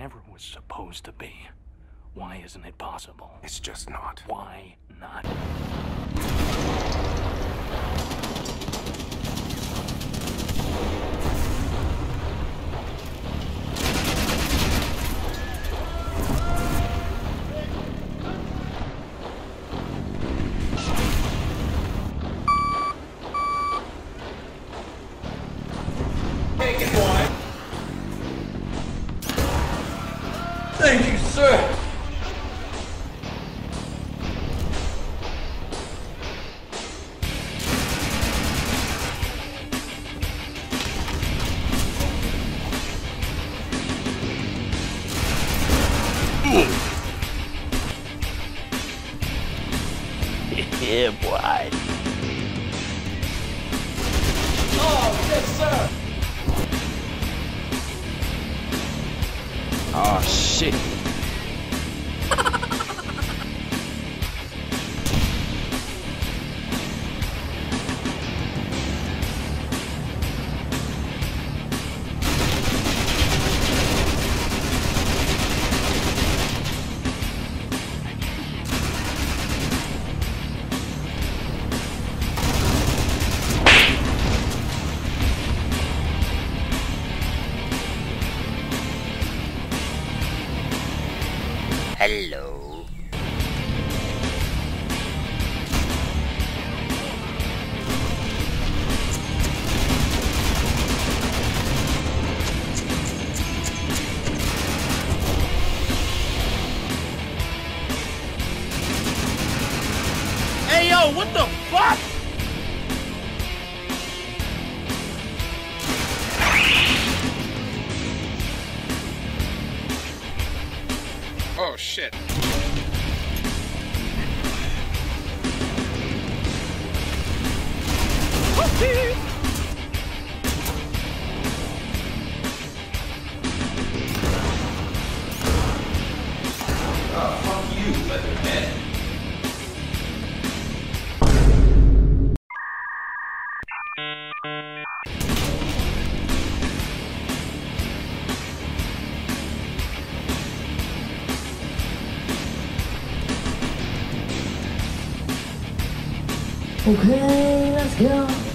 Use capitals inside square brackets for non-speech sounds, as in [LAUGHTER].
never was supposed to be. Why isn't it possible? It's just not. Why not? Thank you, sir. [LAUGHS] yeah, boy. Oh, yes, sir. Oh shit. Hello. Hey yo, what the fuck? Oh shit. Okay, let's go.